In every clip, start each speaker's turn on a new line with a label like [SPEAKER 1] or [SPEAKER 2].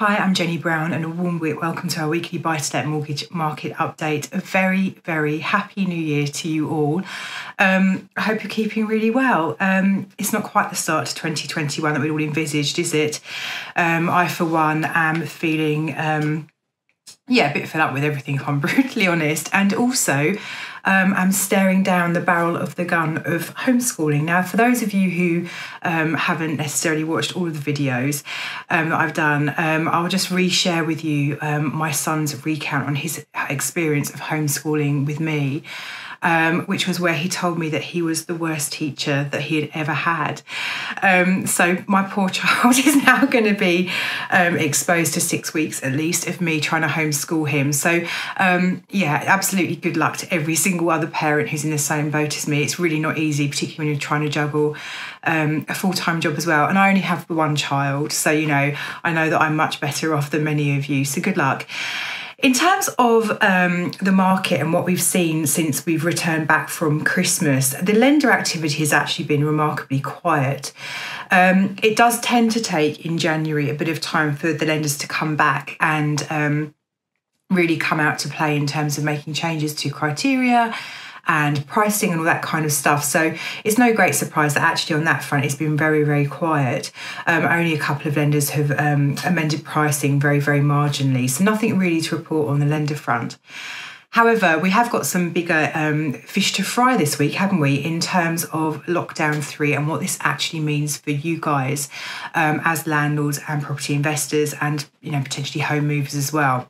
[SPEAKER 1] Hi, I'm Jenny Brown, and a warm welcome to our weekly buy to let mortgage market update. A very, very happy new year to you all. Um, I hope you're keeping really well. Um, it's not quite the start to 2021 that we'd all envisaged, is it? Um, I, for one, am feeling um, yeah, a bit fed up with everything, if I'm brutally honest. And also, um, I'm staring down the barrel of the gun of homeschooling. Now, for those of you who um, haven't necessarily watched all of the videos um, that I've done, um, I'll just reshare with you um, my son's recount on his experience of homeschooling with me um, which was where he told me that he was the worst teacher that he had ever had. Um, so my poor child is now going to be um, exposed to six weeks at least of me trying to homeschool him. So um, yeah, absolutely good luck to every single other parent who's in the same boat as me. It's really not easy, particularly when you're trying to juggle um, a full time job as well. And I only have one child, so you know I know that I'm much better off than many of you. So good luck. In terms of um, the market and what we've seen since we've returned back from Christmas, the lender activity has actually been remarkably quiet. Um, it does tend to take in January a bit of time for the lenders to come back and um, really come out to play in terms of making changes to criteria and pricing and all that kind of stuff. So it's no great surprise that actually on that front it's been very, very quiet. Um, only a couple of lenders have um, amended pricing very, very marginally. So nothing really to report on the lender front. However, we have got some bigger um, fish to fry this week, haven't we, in terms of lockdown three and what this actually means for you guys um, as landlords and property investors and you know potentially home movers as well.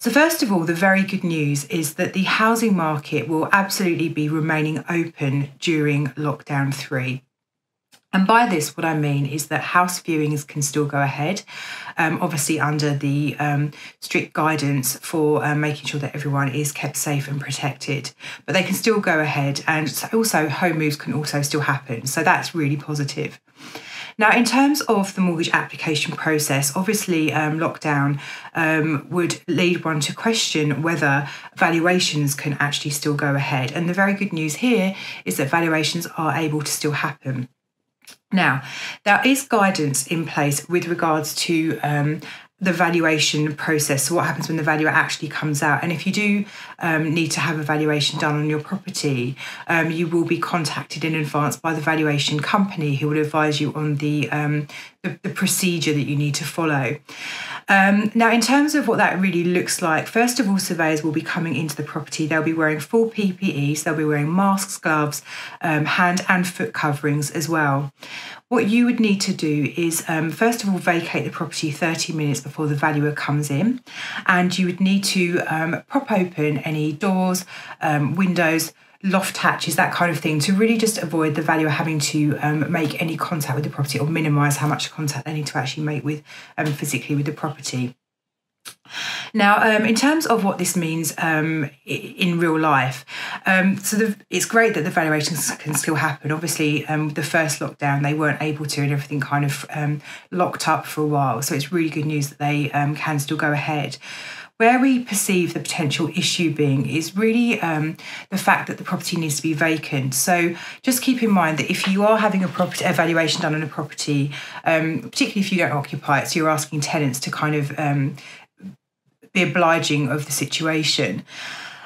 [SPEAKER 1] So, first of all, the very good news is that the housing market will absolutely be remaining open during lockdown three. And by this, what I mean is that house viewings can still go ahead, um, obviously under the um, strict guidance for um, making sure that everyone is kept safe and protected. But they can still go ahead, and also home moves can also still happen. So that's really positive. Now, in terms of the mortgage application process, obviously, um, lockdown um, would lead one to question whether valuations can actually still go ahead. And the very good news here is that valuations are able to still happen. Now, there is guidance in place with regards to um, the valuation process. So, what happens when the valuer actually comes out? And if you do um, need to have a valuation done on your property, um, you will be contacted in advance by the valuation company who will advise you on the, um, the, the, procedure that you need to follow. Um, now, in terms of what that really looks like, first of all, surveyors will be coming into the property. They'll be wearing full PPE, so they'll be wearing masks, gloves, um, hand and foot coverings as well. What you would need to do is, um, first of all, vacate the property 30 minutes before the valuer comes in, and you would need to um, prop open any doors, um, windows, loft hatches, that kind of thing, to really just avoid the valuer having to um, make any contact with the property or minimise how much contact they need to actually make with um, physically with the property. Now, um, in terms of what this means um, in real life, um, so the, it's great that the valuations can still happen. Obviously, um, the first lockdown they weren't able to, and everything kind of um, locked up for a while. So it's really good news that they um, can still go ahead. Where we perceive the potential issue being is really um, the fact that the property needs to be vacant. So just keep in mind that if you are having a property evaluation done on a property, um, particularly if you don't occupy it, so you're asking tenants to kind of um, be obliging of the situation.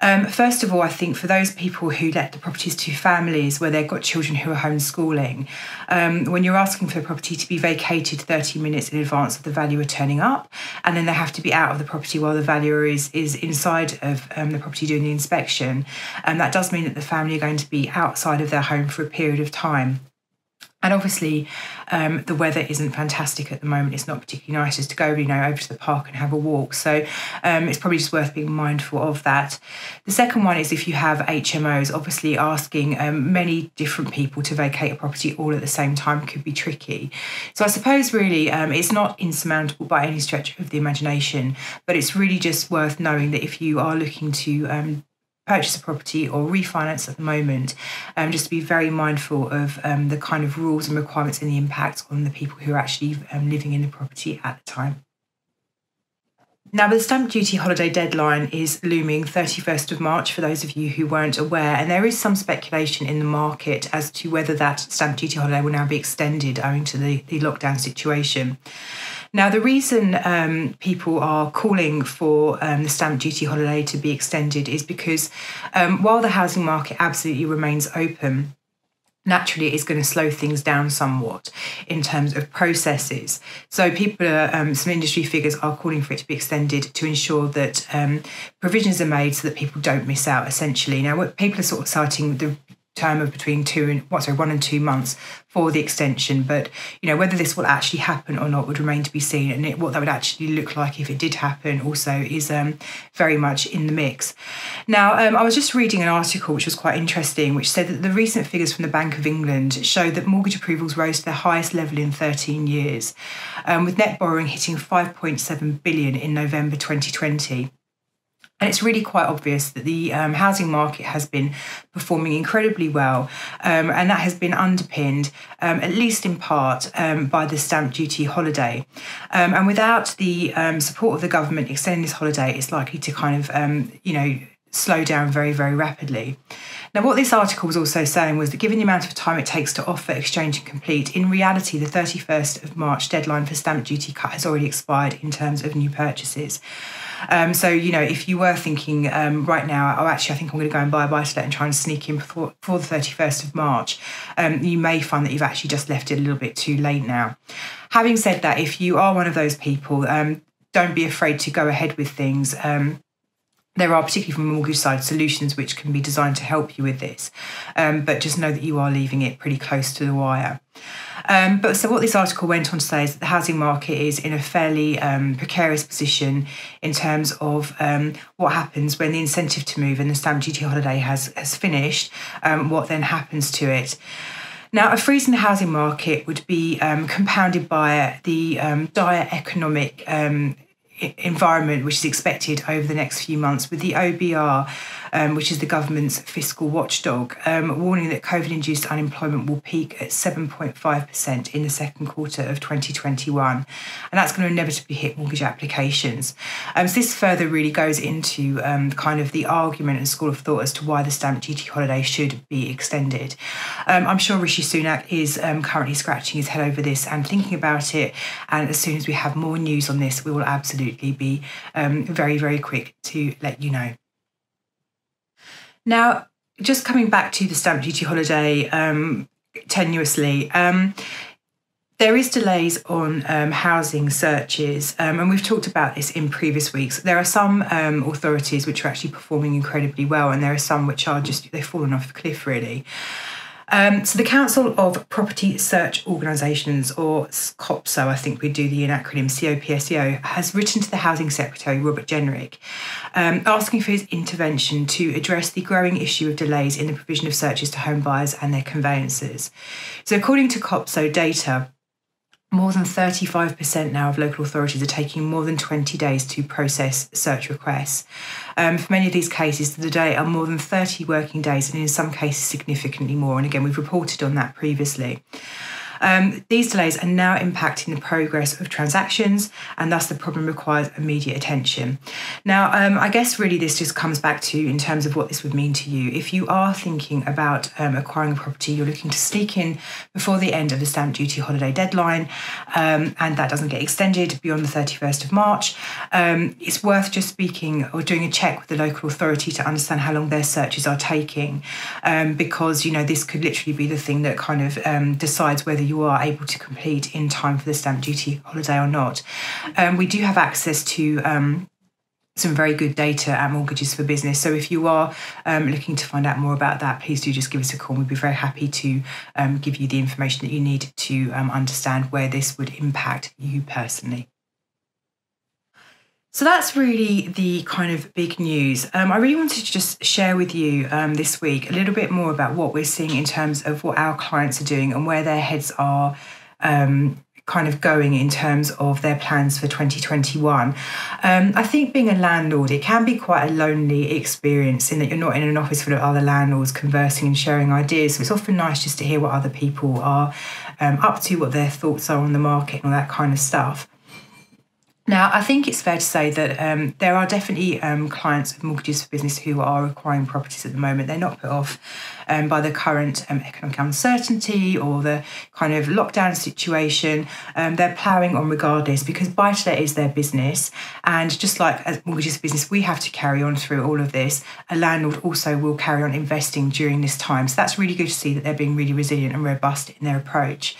[SPEAKER 1] Um, first of all, I think for those people who let the properties to families where they've got children who are homeschooling, um, when you're asking for the property to be vacated 30 minutes in advance of the valuer turning up, and then they have to be out of the property while the valuer is is inside of um, the property doing the inspection, and um, that does mean that the family are going to be outside of their home for a period of time. And obviously, um, the weather isn't fantastic at the moment. It's not particularly nice just to go, you know, over to the park and have a walk. So um, it's probably just worth being mindful of that. The second one is if you have HMOs, obviously asking um, many different people to vacate a property all at the same time could be tricky. So I suppose really um, it's not insurmountable by any stretch of the imagination, but it's really just worth knowing that if you are looking to um, purchase a property or refinance at the moment, um, just to be very mindful of um, the kind of rules and requirements and the impact on the people who are actually um, living in the property at the time. Now, the stamp duty holiday deadline is looming 31st of March for those of you who weren't aware, and there is some speculation in the market as to whether that stamp duty holiday will now be extended owing to the, the lockdown situation. Now, the reason um, people are calling for um, the stamp duty holiday to be extended is because um, while the housing market absolutely remains open, naturally it's going to slow things down somewhat in terms of processes. So people, are, um, some industry figures are calling for it to be extended to ensure that um, provisions are made so that people don't miss out. Essentially, now people are sort of citing the term of between two and what sorry one and two months for the extension. But you know whether this will actually happen or not would remain to be seen. And it, what that would actually look like if it did happen also is um, very much in the mix. Now um, i was just reading an article which was quite interesting which said that the recent figures from the bank of england showed that mortgage approvals rose to their highest level in 13 years um, with net borrowing hitting 5.7 billion in november 2020 and it's really quite obvious that the um, housing market has been performing incredibly well, um, and that has been underpinned, um, at least in part, um, by the stamp duty holiday. Um, and without the um, support of the government extending this holiday, it's likely to kind of, you know, slow down very, very rapidly. Now, what this article was also saying was that given the amount of time it takes to offer, exchange, and complete, in reality, the 31st of March deadline for stamp duty cut has already expired in terms of new purchases. Um, so, you know, if you were thinking um, right now, oh, actually, I think I'm going to go and buy a buy to let and try and sneak in before, before the 31st of March, um, you may find that you've actually just left it a little bit too late now. Having said that, if you are one of those people, um, don't be afraid to go ahead with things um, there are, particularly from a mortgage side, solutions which can be designed to help you with this. Um, but just know that you are leaving it pretty close to the wire. Um, but so what this article went on to say is that the housing market is in a fairly um, precarious position in terms of um, what happens when the incentive to move and the stamp duty holiday has has finished. Um, what then happens to it? Now, a freeze in the housing market would be um, compounded by the dire economic environment which is expected over the next few months with the OBR um, which is the government's fiscal watchdog, um, warning that COVID induced unemployment will peak at 7.5% in the second quarter of 2021. And that's going to inevitably hit mortgage applications. Um, so, this further really goes into um, kind of the argument and school of thought as to why the stamp duty holiday should be extended. Um, I'm sure Rishi Sunak is um, currently scratching his head over this and thinking about it. And as soon as we have more news on this, we will absolutely be very, very quick to let you know. Now, just coming back to the stamp duty holiday um, tenuously, um, there is delays on um, housing searches, um, and we've talked about this in previous weeks. There are some um, authorities which are actually performing incredibly well, and there are some which are just they've fallen off the cliff really. Um, so the Council of Property Search Organisations, or COPSO, I think we do the acronym COPSEO, has written to the Housing Secretary, Robert Jenrick, um, asking for his intervention to address the growing issue of delays in the provision of searches to home buyers and their conveyancers. So according to COPSO data, more than 35% now of local authorities are taking more than 20 days to process search requests. Um, for many of these cases, the delay are more than 30 working days, and in some cases, significantly more. And again, we've reported on that previously. Um, these delays are now impacting the progress of transactions, and thus the problem requires immediate attention. Now, um, I guess really this just comes back to in terms of what this would mean to you. If you are thinking about um, acquiring a property, you're looking to sneak in before the end of the stamp duty holiday deadline, um, and that doesn't get extended beyond the 31st of March, um, it's worth just speaking or doing a check with the local authority to understand how long their searches are taking, um, because you know this could literally be the thing that kind of decides whether you are able to complete in time for the stamp duty holiday or not. Um, we do have access to um, some very good data at Mortgages for Business. So if you are um, looking to find out more about that, please do just give us a call. We'd be very happy to um, give you the information that you need to um, understand where this would impact you personally. So that's really the kind of big news. Um, I really wanted to just share with you um, this week a little bit more about what we're seeing in terms of what our clients are doing and where their heads are um, kind of going in terms of their plans for 2021. Um, I think being a landlord, it can be quite a lonely experience in that you're not in an office full of other landlords conversing and sharing ideas. So it's often nice just to hear what other people are um, up to, what their thoughts are on the market, and all that kind of stuff. Now, I think it's fair to say that um, there are definitely um, clients of mortgages for business who are acquiring properties at the moment. They're not put off um, by the current um, economic uncertainty or the kind of lockdown situation. Um, they're ploughing on regardless because buy to let is their business. And just like as mortgages for business, we have to carry on through all of this. A landlord also will carry on investing during this time. So that's really good to see that they're being really resilient and robust in their approach.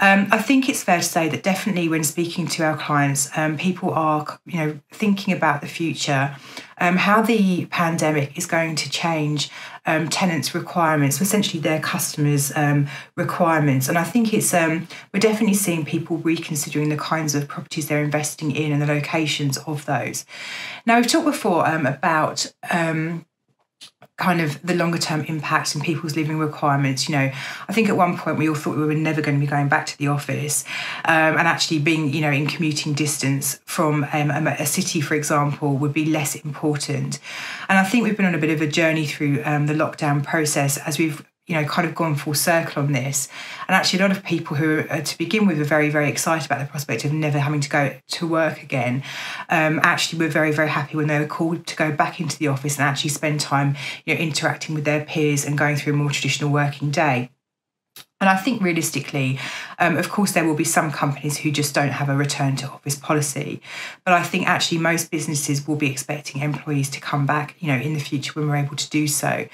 [SPEAKER 1] Um, I think it's fair to say that definitely when speaking to our clients, um, people are you know thinking about the future, um, how the pandemic is going to change um, tenants' requirements, essentially their customers' um, requirements, and I think it's um, we're definitely seeing people reconsidering the kinds of properties they're investing in and the locations of those. Now we've talked before about kind of the longer term impacts and people's living requirements. You know, I think at one point we all thought we were never going to be going back to the office, um, and actually being you know in commuting distance from um, a city, for example, would be less important. And I think we've been on a bit of a journey through um, the lockdown process as we've you know, kind of gone full circle on this. And actually, a lot of people who, are, to begin with, were very, very excited about the prospect of never having to go to work again, um, actually were very, very happy when they were called to go back into the office and actually spend time, you know, interacting with their peers and going through a more traditional working day. And I think realistically, um, of course, there will be some companies who just don't have a return to office policy. But I think actually most businesses will be expecting employees to come back, you know, in the future when we're able to do so.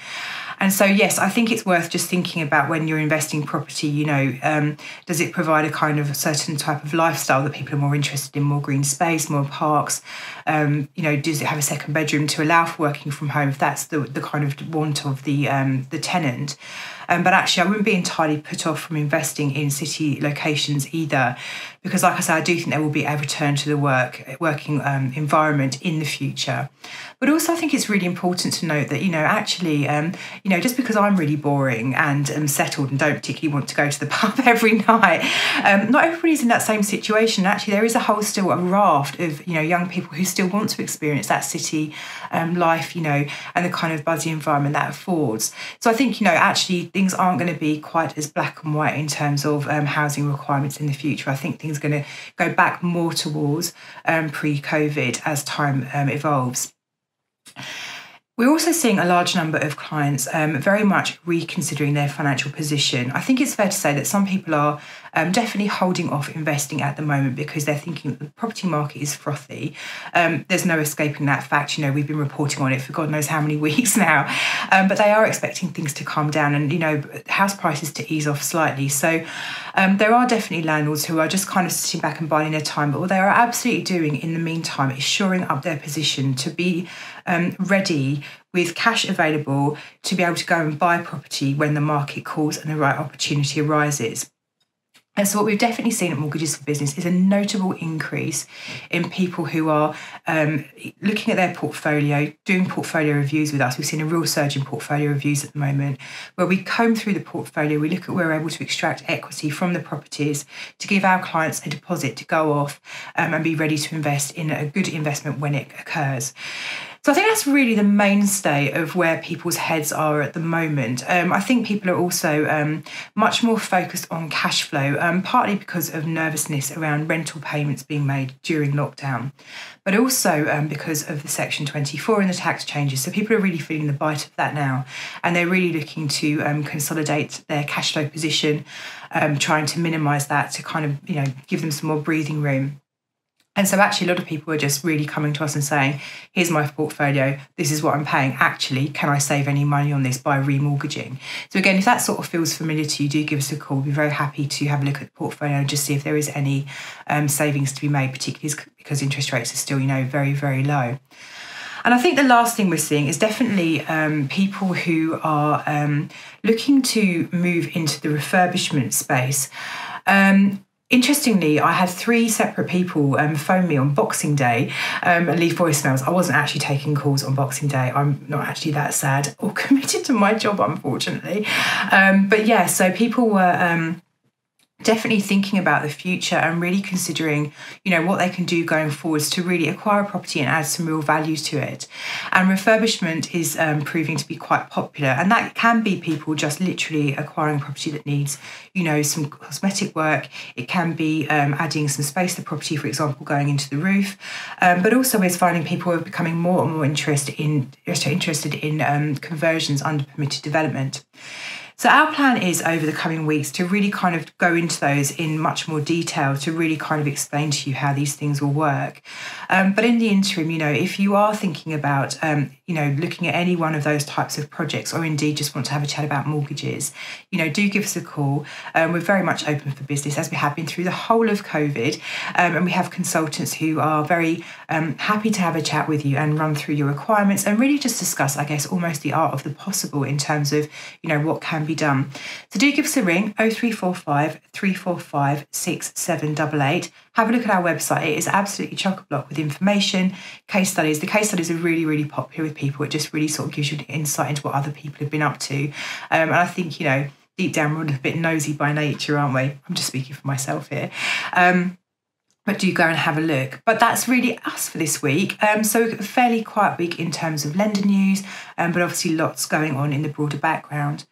[SPEAKER 1] And so, yes, I think it's worth just thinking about when you're investing property, you know, um, does it provide a kind of a certain type of lifestyle that people are more interested in, more green space, more parks? Um, you know, does it have a second bedroom to allow for working from home if that's the, the kind of want of the um, the tenant? Um, but actually, I wouldn't be entirely put off from investing in city locations either, because, like I said, I do think there will be a return to the work working um, environment in the future. But also, I think it's really important to note that you know, actually, um, you know, just because I'm really boring and am settled and don't particularly want to go to the pub every night, um, not everybody's in that same situation. Actually, there is a whole still a raft of you know young people who still want to experience that city um, life, you know, and the kind of buzzy environment that affords. So I think you know, actually, things aren't going to be quite as black and white in terms of um, housing requirements in the future. I think things are going to go back more towards um, pre-COVID as time um, evolves. We're also seeing a large number of clients um, very much reconsidering their financial position. I think it's fair to say that some people are um, definitely holding off investing at the moment because they're thinking the property market is frothy. Um, there's no escaping that fact. You know, we've been reporting on it for God knows how many weeks now, um, but they are expecting things to calm down and, you know, house prices to ease off slightly. So um, there are definitely landlords who are just kind of sitting back and biding their time, but what they are absolutely doing in the meantime is shoring up their position to be um, ready with cash available to be able to go and buy property when the market calls and the right opportunity arises. And so, what we've definitely seen at Mortgages for Business is a notable increase in people who are um, looking at their portfolio, doing portfolio reviews with us. We've seen a real surge in portfolio reviews at the moment, where we comb through the portfolio, we look at where we're able to extract equity from the properties to give our clients a deposit to go off um, and be ready to invest in a good investment when it occurs. So I think that's really the mainstay of where people's heads are at the moment. Um, I think people are also um, much more focused on cash flow, um, partly because of nervousness around rental payments being made during lockdown, but also um, because of the Section 24 and the tax changes. So people are really feeling the bite of that now, and they're really looking to um, consolidate their cash flow position, um, trying to minimise that to kind of you know give them some more breathing room. And so, actually, a lot of people are just really coming to us and saying, Here's my portfolio, this is what I'm paying. Actually, can I save any money on this by remortgaging? So, again, if that sort of feels familiar to you, do give us a call. We'd be very happy to have a look at the portfolio and just see if there is any um, savings to be made, particularly because interest rates are still, you know, very, very low. And I think the last thing we're seeing is definitely um, people who are um, looking to move into the refurbishment space. Um, Interestingly, I had three separate people um, phone me on Boxing Day um, and leave voicemails. I wasn't actually taking calls on Boxing Day. I'm not actually that sad or committed to my job, unfortunately. Um, but yeah, so people were um, definitely thinking about the future and really considering you know what they can do going forwards to really acquire a property and add some real value to it. And refurbishment is um, proving to be quite popular and that can be people just literally acquiring property that needs you know some cosmetic work. It can be um, adding some space to the property for example going into the roof. Um, but also is finding people are becoming more and more interested in interested in um, conversions under permitted development so, our plan is over the coming weeks to really kind of go into those in much more detail to really kind of explain to you how these things will work. Um, but in the interim, you know, if you are thinking about, um, you know, looking at any one of those types of projects or indeed just want to have a chat about mortgages, you know, do give us a call. Um, we're very much open for business as we have been through the whole of COVID. Um, and we have consultants who are very um, happy to have a chat with you and run through your requirements and really just discuss, I guess, almost the art of the possible in terms of, you know, what can be done. So do give us a ring 0345 345 6788. Have a look at our website. It is absolutely chock a block with information, case studies. The case studies are really, really popular with people. It just really sort of gives you an insight into what other people have been up to. Um, and I think, you know, deep down, we're a bit nosy by nature, aren't we? I'm just speaking for myself here. Um, but do go and have a look. But that's really us for this week. Um, so fairly quiet week in terms of lender news, um, but obviously lots going on in the broader background.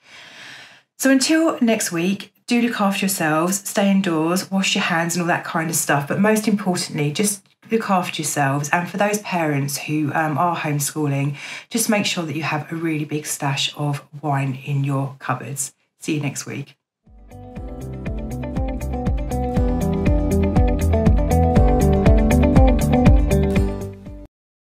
[SPEAKER 1] So until next week, do look after yourselves, stay indoors, wash your hands, and all that kind of stuff. But most importantly, just look after yourselves. And for those parents who um, are homeschooling, just make sure that you have a really big stash of wine in your cupboards. See you next week.